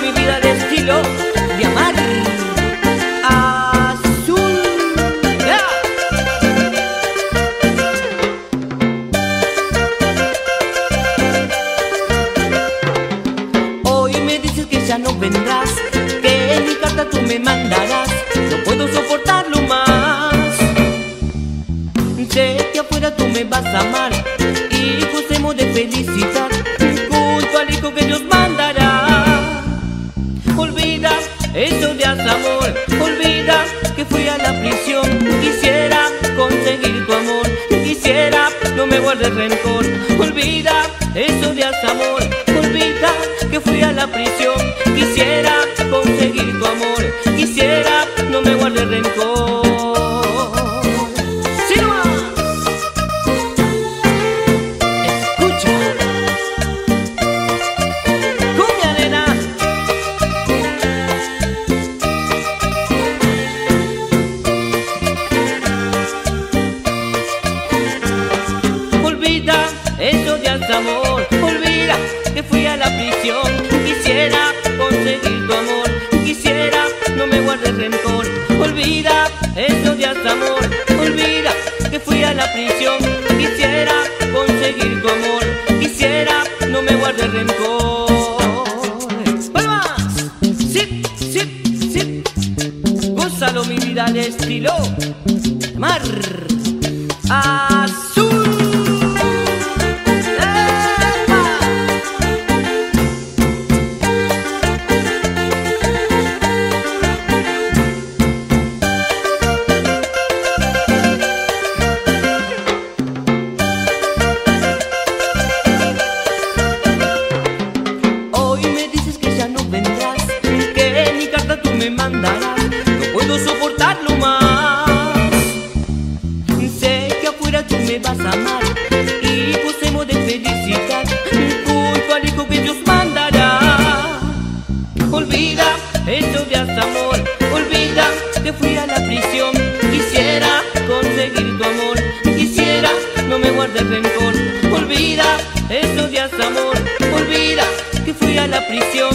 mi vida de estilo de amar. Azul. Hoy me dices que ya no vendrás, que en mi carta tú me mandarás. No puedo soportarlo más. Desde afuera tú me vas a amar y gocemos de felicidad. De amor, olvida que fui a la prisión. Quisiera conseguir tu amor, quisiera no me guardes rencor. Olvida eso de amor, olvida que fui a la prisión. Quisiera Olvida que fui a la prisión. Quisiera conseguir tu amor. Quisiera no me guardes rencor. Olvida eso de hasta amor. Olvida que fui a la prisión. Quisiera conseguir tu amor. Quisiera no me guardes rencor. Mi vida de estilo Mar. Azul no puedo soportarlo más. Sé que afuera tú me vas a amar y gocemos de felicidad junto al hijo que Dios mandará. Olvida eso de hasta amor, olvida que fui a la prisión. Quisiera conseguir tu amor, quisiera no me guardes rencor. Olvida eso de hasta amor, olvida que fui a la prisión.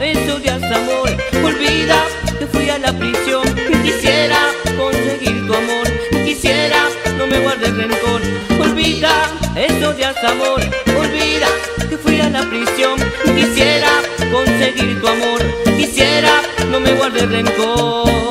estudias amor Olvida que fui a la prisión Quisiera conseguir tu amor Quisiera no me guardes rencor. Olvida estudias amor Olvida que fui a la prisión Quisiera conseguir tu amor Quisiera no me guardes rencor.